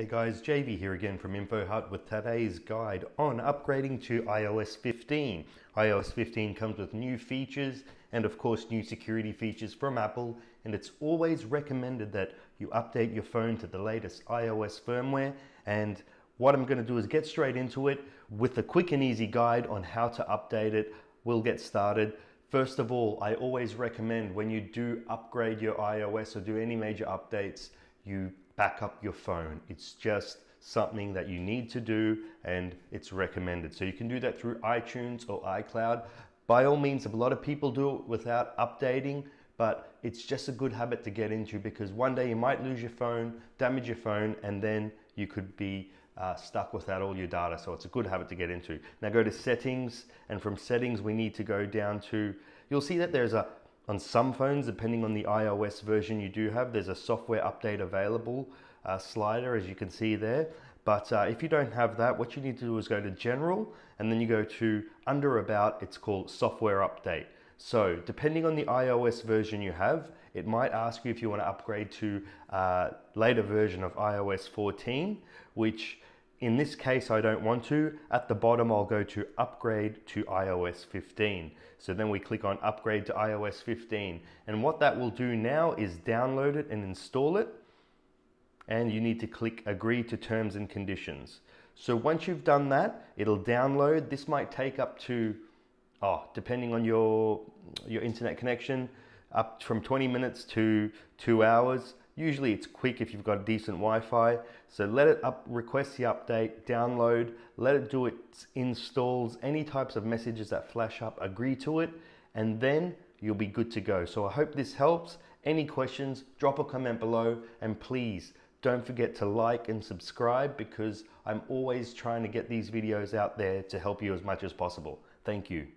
Hey guys, JV here again from InfoHut with today's guide on upgrading to iOS 15. iOS 15 comes with new features and of course new security features from Apple and it's always recommended that you update your phone to the latest iOS firmware and what I'm going to do is get straight into it with a quick and easy guide on how to update it. We'll get started. First of all, I always recommend when you do upgrade your iOS or do any major updates, you back up your phone. It's just something that you need to do and it's recommended. So you can do that through iTunes or iCloud. By all means, a lot of people do it without updating, but it's just a good habit to get into because one day you might lose your phone, damage your phone, and then you could be uh, stuck without all your data. So it's a good habit to get into. Now go to settings, and from settings, we need to go down to, you'll see that there's a on some phones, depending on the iOS version you do have, there's a software update available uh, slider, as you can see there. But uh, if you don't have that, what you need to do is go to General, and then you go to Under About, it's called Software Update. So depending on the iOS version you have, it might ask you if you want to upgrade to a uh, later version of iOS 14, which in this case, I don't want to. At the bottom, I'll go to upgrade to iOS 15. So then we click on upgrade to iOS 15. And what that will do now is download it and install it. And you need to click agree to terms and conditions. So once you've done that, it'll download. This might take up to, oh, depending on your, your internet connection, up from 20 minutes to two hours. Usually it's quick if you've got decent Wi-Fi. So let it up, request the update, download, let it do its installs, any types of messages that flash up, agree to it, and then you'll be good to go. So I hope this helps. Any questions, drop a comment below, and please don't forget to like and subscribe because I'm always trying to get these videos out there to help you as much as possible. Thank you.